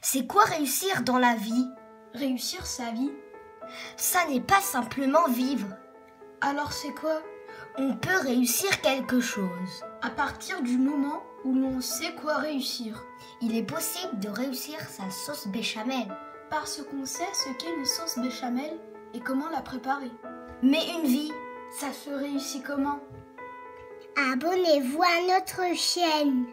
C'est quoi réussir dans la vie? Réussir sa vie? Ça n'est pas simplement vivre. Alors c'est quoi? On peut réussir quelque chose. À partir du moment où l'on sait quoi réussir. Il est possible de réussir sa sauce béchamel. Parce qu'on sait ce qu'est une sauce béchamel et comment la préparer. Mais une vie, ça se réussit comment? Abonnez-vous à notre chaîne.